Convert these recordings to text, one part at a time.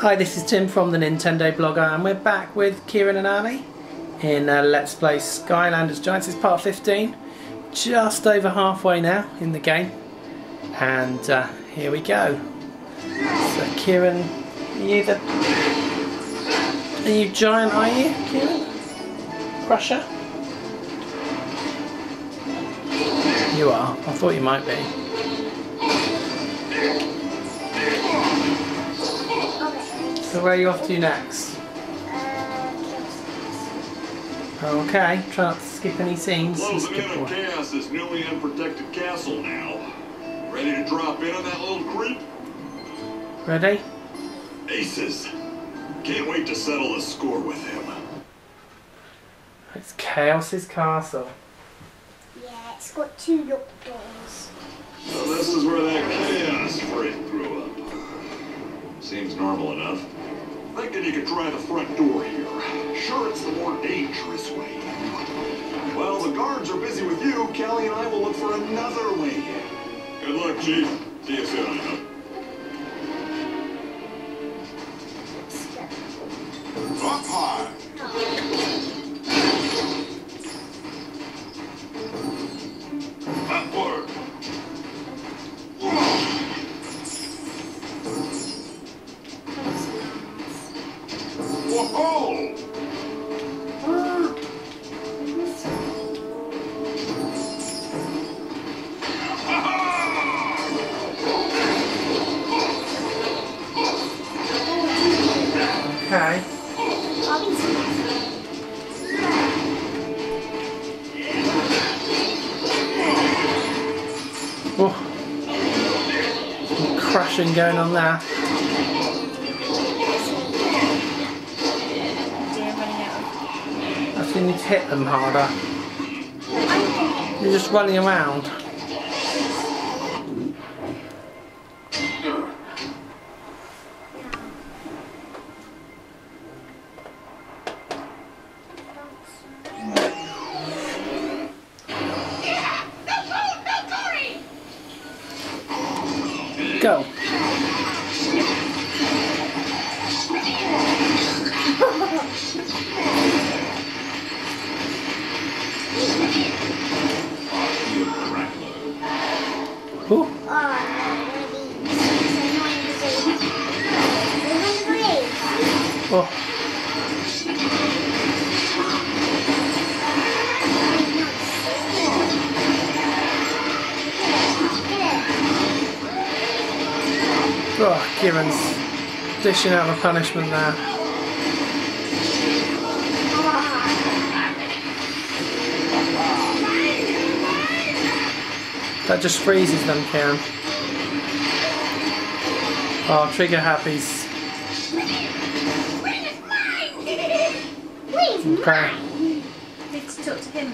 Hi, this is Tim from the Nintendo Blogger and we're back with Kieran and Ali in uh, Let's Play Skylanders Giants. It's part 15, just over halfway now in the game and uh, here we go. So Kieran, are you the... Are you giant, are you, Kieran? Crusher? You are. I thought you might be. So where are you off to next? Okay, try not to skip any scenes. Closing Skip in on one. Kaos' newly unprotected castle now. Ready to drop in on that little creep? Ready? Aces. Can't wait to settle the score with him. It's Kaos's castle. Yeah, it's got two locked doors. So this is where that Kaos freak grew up. Seems normal enough. Thinking you could try the front door here. Sure, it's the more dangerous way. While the guards are busy with you, Callie and I will look for another way in. Good luck, Chief. See you soon, Okay. Oh. Crashing going on there. I think you need to hit them harder. You're just running around. Kieran's dishing out the punishment there. That just freezes them, Kieran. Oh, trigger happy's Wait, okay. Need to talk to him.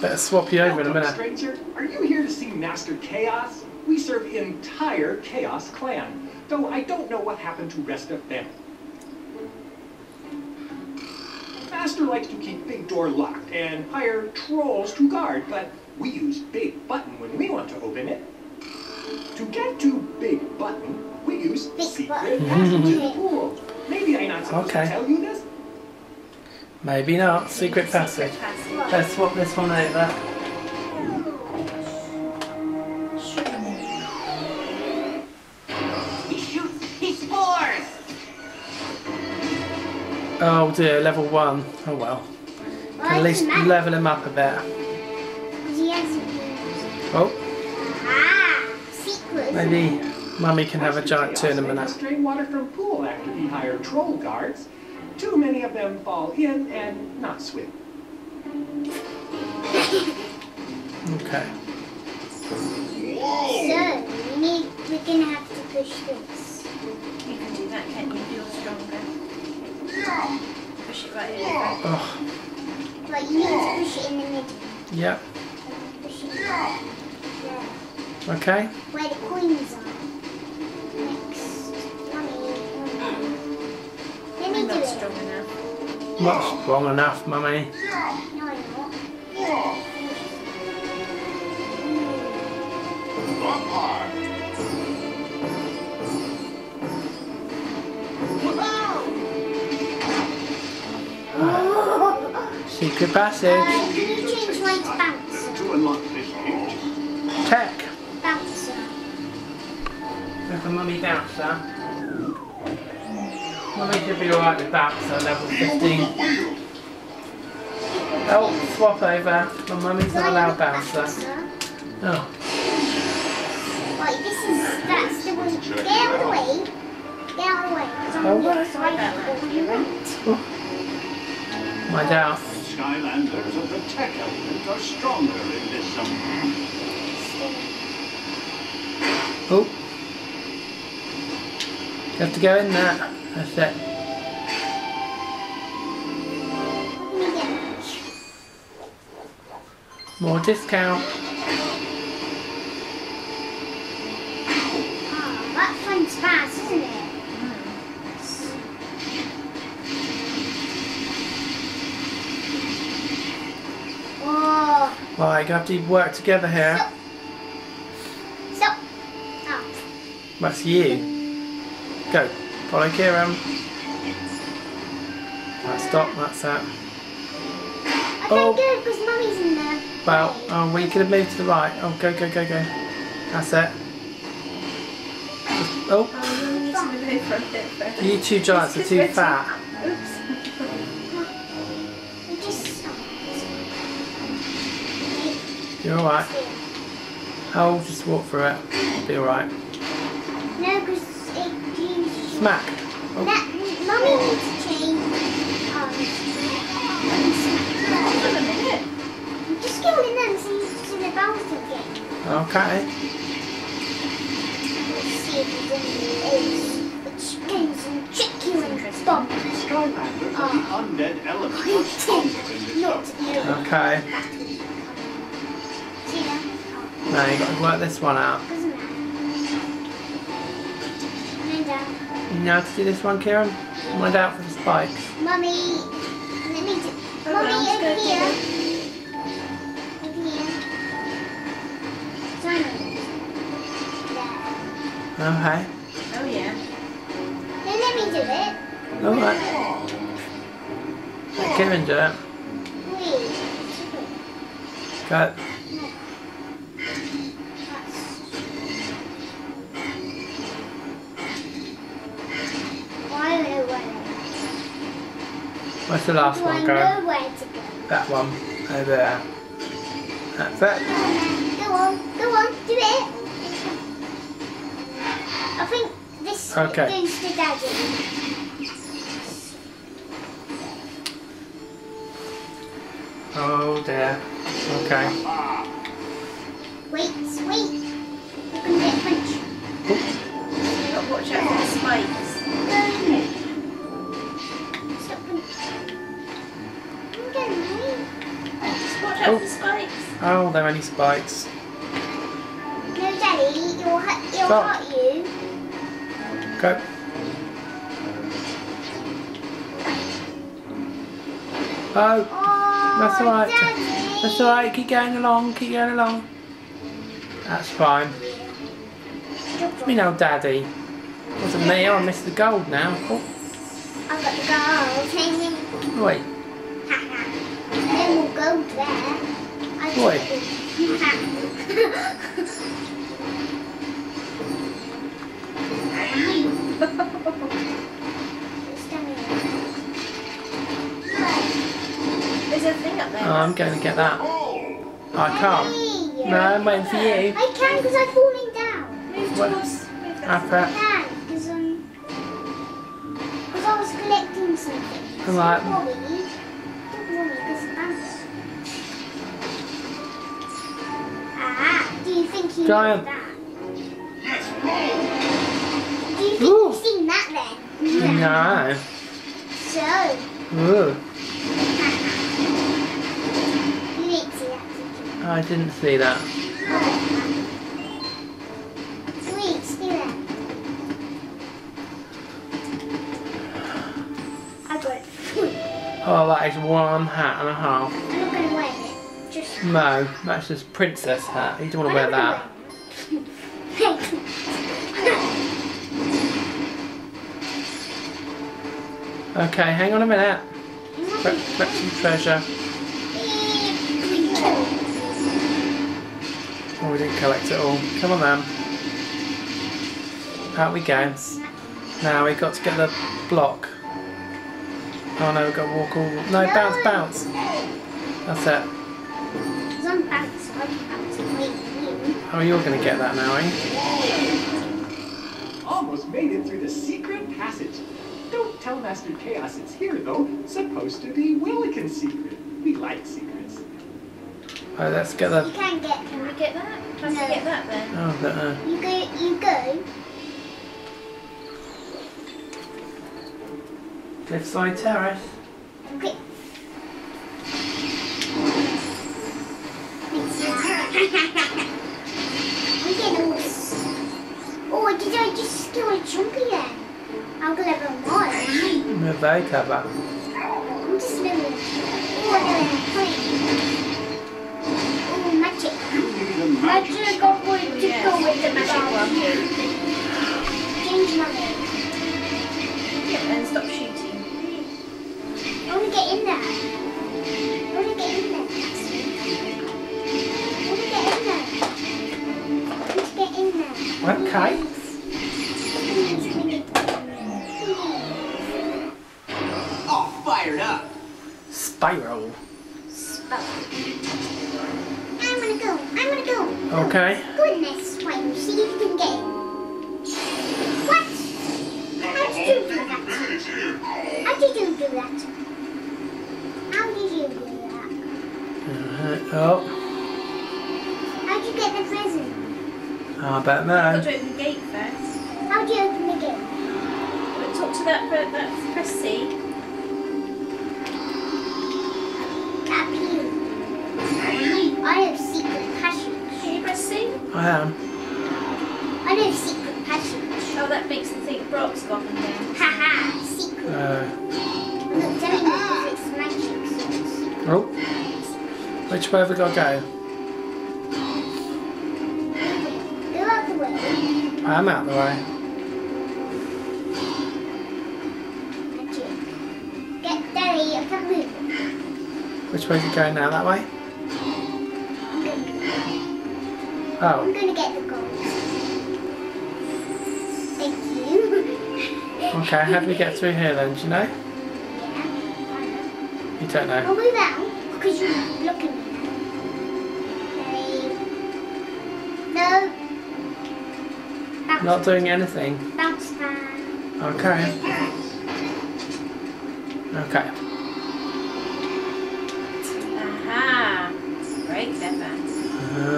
Better swap you over in a minute. stranger. Are you here to see Master Kaos? We serve the entire Kaos clan, though I don't know what happened to rest of them. Master likes to keep Big Door locked and hire trolls to guard, but we use Big Button when we want to open it. To get to Big Button, we use Big secret Button. passage in the pool. Maybe I'm not supposed Okay. to tell you this. Maybe not. Secret passage. Secret passage. Let's swap this one over. Oh dear, level one. Oh well. Can at least level him up a bit. Oh, Ah, secret. maybe Mummy can have a giant tournament makes now. water from pool after he hired troll guards. Too many of them fall in and not swim. Okay. Whoa! So, we need, we're gonna have to push this. You can do that, can't you? Feel stronger. Push it right over. Oh, But you need to push it in the middle. yeah. Push it there. Okay. Where the coins are. Next. Mummy, mummy. Let me I'm do not it. strong enough. Not strong enough, Mummy. No, I'm not. Up high. Unlock this gate, Tech. Bouncer. With a mummy bouncer. Mummy should be alright with bouncer, level 15. Oh, swap over. My mummy's not allowed bouncer. Oh, Right, this is, that's the one. Get out of the way. Get out of the way. 'cause I'm on the Okay. other side of the wall. my doubt. Skylanders of the tech element are stronger in this zone. Oh. You have to go in there. That's it. What can you get? More discount. Oh, that fun's fast, isn't it? Oh, Right, you have to work together here. stop. Oh, That's you. Go. Follow Kieran. Right, stop. That's that. I Oh. can't do it because mummy's in there. Well, oh, we could have moved to the right. Oh, go, go, go, go. That's it. Just- oh, Oh, you need to move it from there first. you two giants are too fat. Oops. You're alright. I'll just walk through it. Be alright. No, because it usually. Smack. Oh, That, mummy needs to change. Um, a minute. just go in there and see to the bouncer game. okay. Let's see if there's any games and trick you and stop. Skylanders of the undead element are Now you got to work this one out. doesn't matter. And then down. You know how to do this one, Kieran? Mind out for the spikes. Mummy, let me do. Oh, Mummy, well, over let's here. together. Over here. Simon. There. Okay. Oh yeah. Then let me do it. Alright. Let Kieran do it. Wait. Go. Why I know where Where's the last one I go? know where to go? That one. Over there. That's it. Go on, go on, do it. I think this Okay. goes to Daddy. Oh dear. Okay. Wait, wait. Oh, there are any spikes. No, Daddy, it'll, hurt- Stop. hurt you. Go. Oh, Oh, That's all right. Daddy. that's alright. Keep going along. Keep going along. That's fine. Me now, Daddy. Wasn't me. Oh, I missed the gold now. Oh, I've got the gold. Wait. then we'll go there. I Boy. There's a thing up there. Oh, I'm going to get that. Oh, I can't. No, I'm waiting for you. I can because I'm falling down. Move What? towards. Move that. I it. can because I was collecting something. So Giant. know? Do you think Ooh. you've seen that then? No. So, Ooh, you didn't see that. I didn't see that. Sweet, see that? I got it. Oh, that is one hat and a half. I'm not going to wear it. Just. No, that's just princess hat. You don't want to wear that. Okay, hang on a minute. Grab, grab some treasure. Oh, we didn't collect it all. Come on then. Out we go. Now we've got to get the block. Oh no, we've got to walk all... No, bounce, bounce. That's it. Oh, you're going to get that now, eh? Don't Master Kaos it's here, though. Supposed to be Wilikin's secret. We like secrets. Oh, let's get you. You can't get Can we get that? How do you get that then? Oh, the, uh, You go, you go. Cliffside Terrace. Okay. I'm all s- Oh, did I just kill a chunky then? I'm. We're very clever. I'm just present? I bet You've got to open the gate first. How do you open the gate? But talk to that, that, that press C. Up. I have secret passage. Can you press C? I am. I know secret passage. Oh, that makes them think Brock's gone in there. Haha, secret. Uh, I'm not telling you because it's magic oh. Which way have we got to go? Go I'm out the way. Magic. Get Daddy, I can't move. Which way is it going now? That way? I'm gonna, Oh. I'm gonna get the gold. Thank you. Okay, how do we get through here then? Do you know? Yeah, I know. You don't know. I'll know. move out because you look Not doing anything. bounce back. Okay. Okay. Aha! Very clever.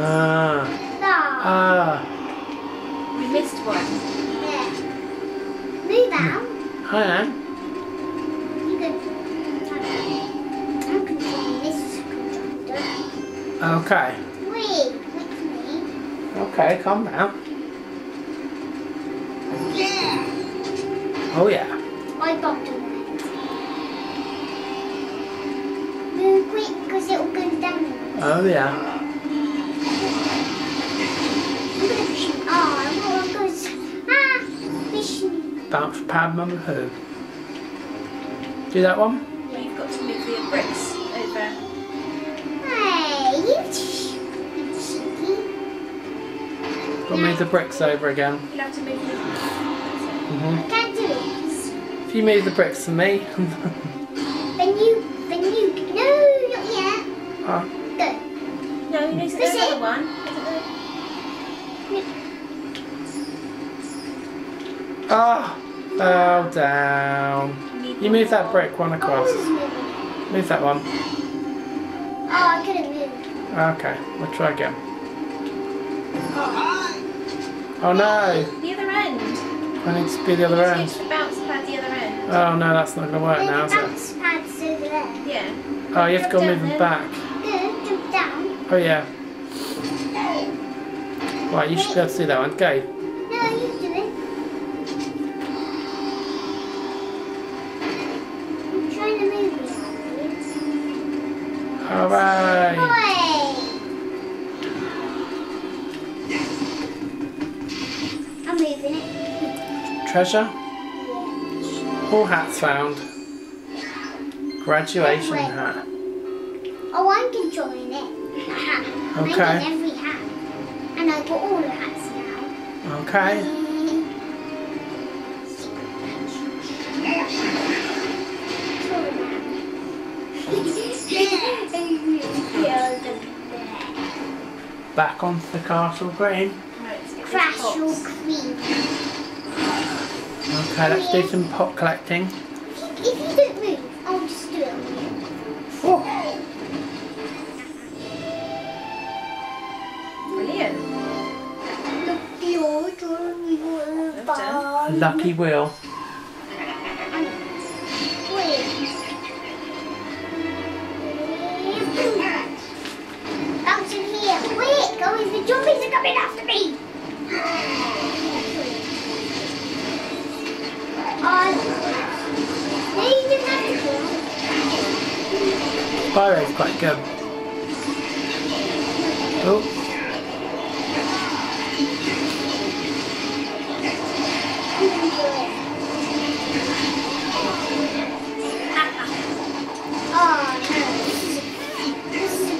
Ah. Ah. Ah. We missed one. There. Move out. I am. You go. I'm controlling this. Okay. Wait, with me. Okay, calm down. Oh yeah. I bumped on it. Move quick because it will go down. Oh yeah. I'm gonna. Oh, I want to. Ah, push me. Bounce pad mum who? Do that one? Yeah, you've got to move the bricks over. Hey, you cheeky. Got to move the bricks over again. You'll have to move the. hmm I can't do it. If you move the bricks for me. Then you, then you. No, not yet. oh, Go. No, you need to This do it? another one. Isn't oh, fell down. You one move that brick one across. this. Move that one. Oh, I couldn't move. Okay, we'll try again. Oh. Oh no, The other end. I need to be the other end. get to the bounce pad the other end. Oh no, that's not going to work There's now, is it? pads over there. Yeah. Oh, you have to go Jump move down them back. Good, jump down. Oh yeah. Right, you should be able to do that one. Go. No, you do it. I'm trying to move it. Alright. Away. I'm moving it. Treasure? Yeah. All hats found. Graduation hat. Oh, I'm controlling it. Aha. I'm Okay. in every hat. And I've got all the hats now. Okay. Back onto the castle green. Right, let's get these Crash pots. your queen. Okay, let's do some pot collecting. If you don't move, I'll just do it on you. Oh. Brilliant. Look, you're drawing your done. Lucky wheel. Bounce in here, quick! Go the zombies are coming after me!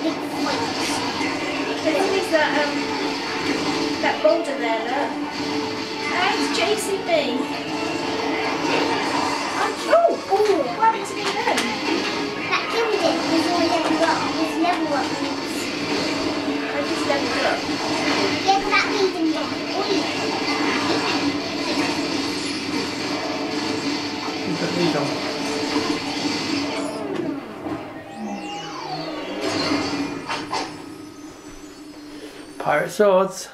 Big fight. The thing is that um that boulder there, look. It's chasing me. Oh, oh, what happened to me then? Up. Yeah, but that made him down. Oi. you put these on. Pirate swords.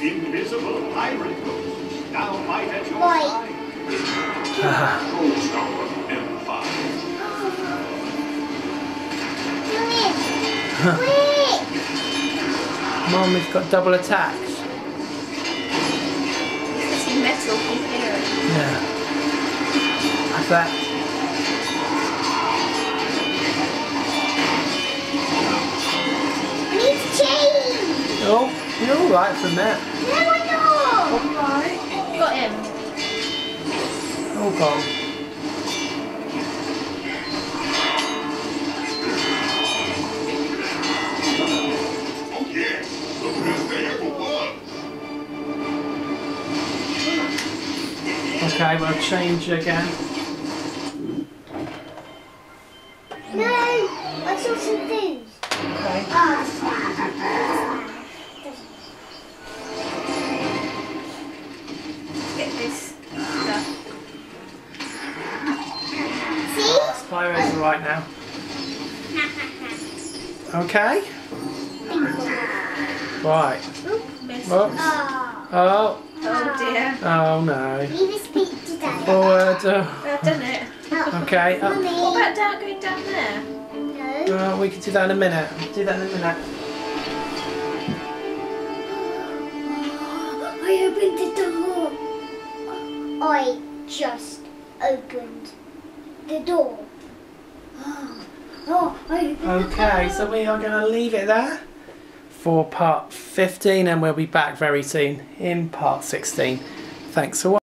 Invisible pirate ghost. Now fight at your Right. side. Mom has got double attacks. I see metal from here. Yeah. That's that. I need to change! Oh, you're alright from that. No, I know! Alright. Got him. Oh god. Okay, we'll change again. Speak to Daddy. Forward. uh, I've done it. Oh, Okay. Uh, What about down going down there? No. uh, we can do that in a minute. Do that in a minute. I opened the door. I just opened the door. Oh, I opened the Okay, door. so we are going to leave it there for part 15 and we'll be back very soon in part 16. Thanks for watching.